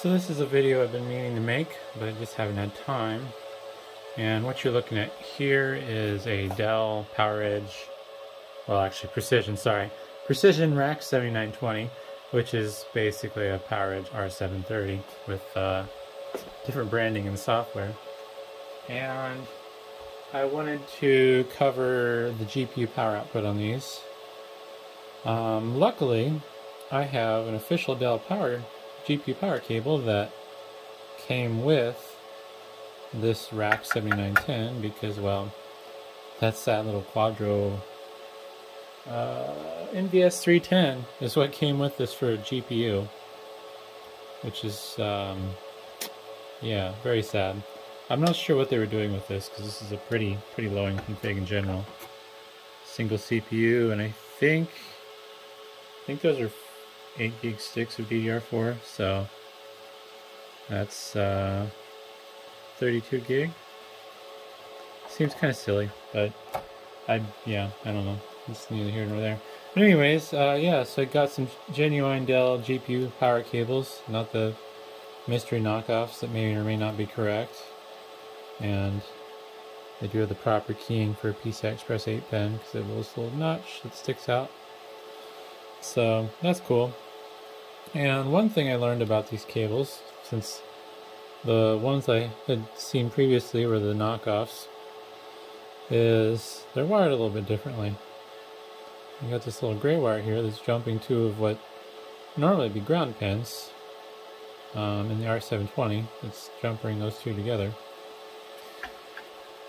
So this is a video I've been meaning to make, but I just haven't had time. And what you're looking at here is a Dell PowerEdge, well actually Precision, sorry, Precision Rack 7920, which is basically a PowerEdge R730 with uh, different branding and software. And I wanted to cover the GPU power output on these. Um, luckily, I have an official Dell Power GPU power cable that came with this rack 7910 because well that's that little Quadro uh, NVS 310 is what came with this for a GPU which is um, yeah very sad. I'm not sure what they were doing with this because this is a pretty pretty low end config in general. Single CPU and I think I think those are 8 gig sticks of DDR4, so that's uh, 32 gig. Seems kind of silly, but I, yeah, I don't know. It's neither here nor there. But anyways, uh, yeah, so I got some genuine Dell GPU power cables, not the mystery knockoffs that may or may not be correct. And they do have the proper keying for PCI Express 8 pin because it has a little notch that sticks out. So that's cool. And one thing I learned about these cables, since the ones I had seen previously were the knockoffs, is they're wired a little bit differently. You got this little gray wire here that's jumping two of what normally be ground pins um, in the R720. It's jumping those two together.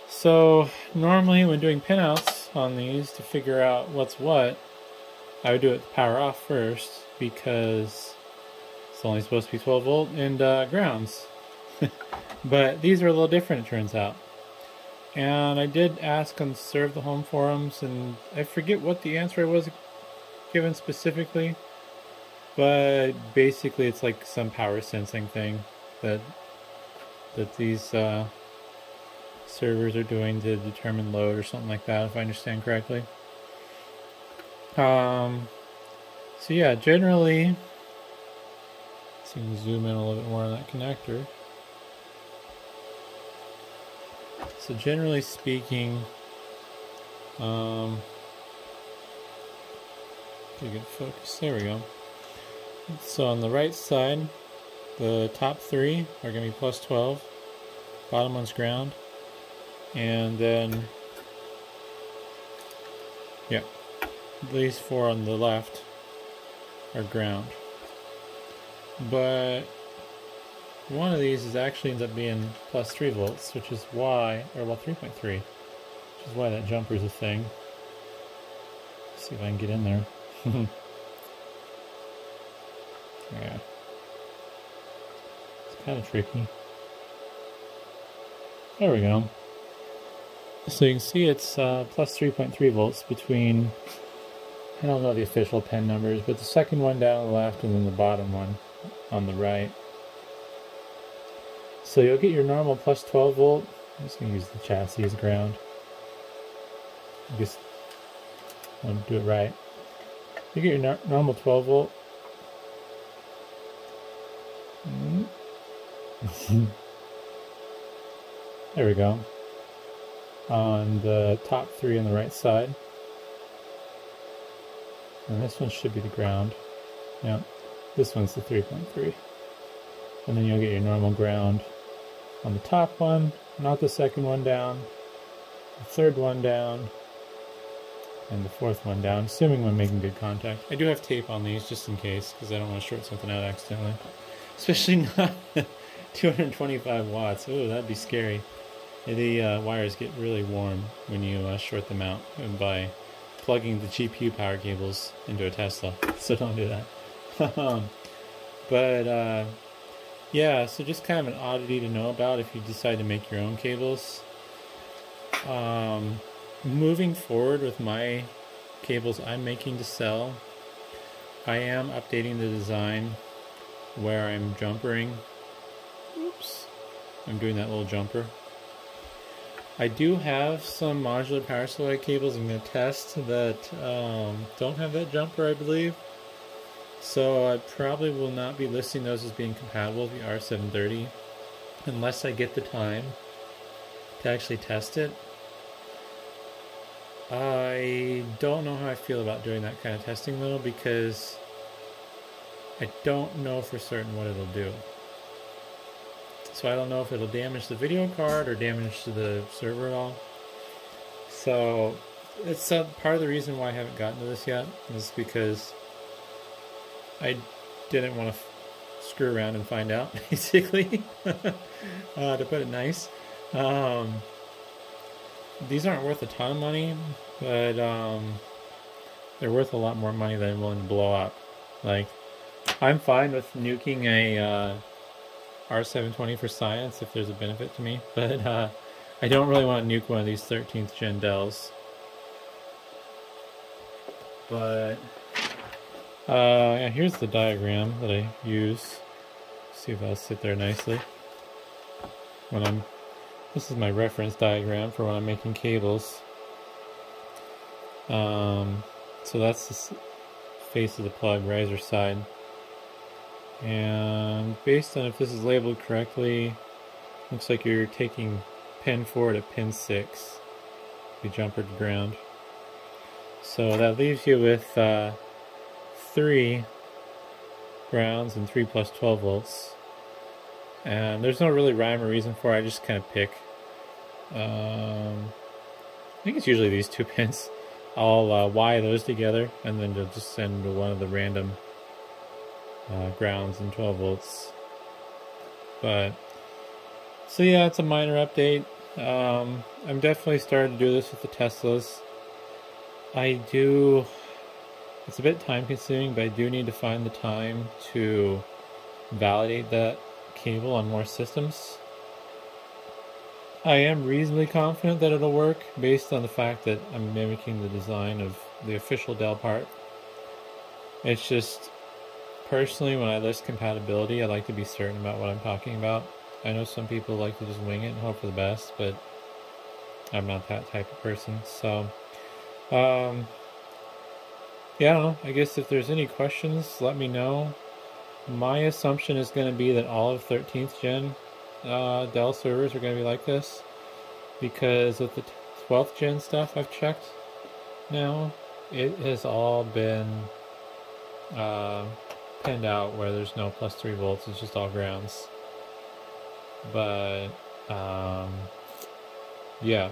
So normally when doing pinouts on these to figure out what's what, I would do it power off first because it's only supposed to be 12 volt and uh, grounds. but these are a little different, it turns out. And I did ask on ServeTheHome forums, and I forget what the answer was given specifically, but basically it's like some power sensing thing that that these uh, servers are doing to determine load or something like that, if I understand correctly. Um, so yeah, generally, so you can zoom in a little bit more on that connector. So generally speaking, um, good focus. There we go. So on the right side, the top three are going to be plus 12. Bottom one's ground. And then, yeah, these four on the left are ground. But one of these is actually ends up being plus 3 volts, which is why, or well 3.3, which is why that jumper is a thing. Let's see if I can get in there. yeah. It's kind of tricky. There we go. So you can see it's uh, plus 3.3 volts between I don't know the official pin numbers, but the second one down on the left and then the bottom one on the right. So you'll get your normal plus 12 volt. I'm just going to use the chassis as ground. I just want to do it right. You get your normal 12 volt. Mm-hmm. there we go. On the top three on the right side. And this one should be the ground. Yeah, this one's the 3.3. And then you'll get your normal ground on the top one, not the second one down, the third one down, and the fourth one down, assuming I'm making good contact. I do have tape on these just in case, because I don't want to short something out accidentally. Especially not 225 watts. Oh, that'd be scary. The uh, wires get really warm when you uh, short them out by plugging the GPU power cables into a Tesla, so don't do that. Um, but uh, yeah, so just kind of an oddity to know about if you decide to make your own cables. Um, moving forward with my cables I'm making to sell, I am updating the design where I'm jumpering. Oops, I'm doing that little jumper. I do have some modular power supply cables I'm going to test that um, don't have that jumper, I believe. So I probably will not be listing those as being compatible with the R730 unless I get the time to actually test it. I don't know how I feel about doing that kind of testing though because I don't know for certain what it'll do. So I don't know if it'll damage the video card or damage the server at all. So it's uh, part of the reason why I haven't gotten to this yet is because I didn't want to screw around and find out, basically, uh, to put it nice. Um, these aren't worth a ton of money, but um, they're worth a lot more money than I'm willing to blow up. Like, I'm fine with nuking a uh, R720 for science if there's a benefit to me, but uh, I don't really want to nuke one of these 13th gen Dells. But uh, yeah, here's the diagram that I use. See if I'll sit there nicely. When I'm, this is my reference diagram for when I'm making cables. Um, so that's the face of the plug, riser side. And based on if this is labeled correctly, looks like you're taking pin 4 to pin 6, the jumper to ground. So that leaves you with uh, three grounds and three plus 12 volts. And there's no really rhyme or reason for it, I just kind of pick. Um, I think it's usually these two pins. I'll uh, wire those together and then you'll just send one of the random uh, grounds and 12 volts. But, so yeah, it's a minor update. Um, I'm definitely starting to do this with the Teslas. I do it's a bit time consuming, but I do need to find the time to validate that cable on more systems. I am reasonably confident that it'll work based on the fact that I'm mimicking the design of the official Dell part. It's just, personally, when I list compatibility, I like to be certain about what I'm talking about. I know some people like to just wing it and hope for the best, but I'm not that type of person. So, um, yeah, I don't know. I guess if there's any questions, let me know. My assumption is going to be that all of 13th gen uh, Dell servers are going to be like this because with the 12th gen stuff I've checked now, it has all been uh, pinned out where there's no plus 3 volts, it's just all grounds. But, um, yeah.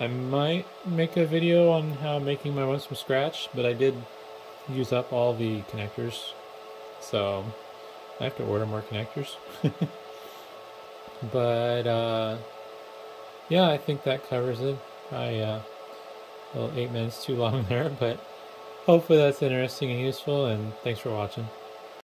I might make a video on how I'm making my ones from scratch, but I did use up all the connectors, so I have to order more connectors. but uh, yeah, I think that covers it. I uh, well, eight minutes too long there, but hopefully that's interesting and useful. And thanks for watching.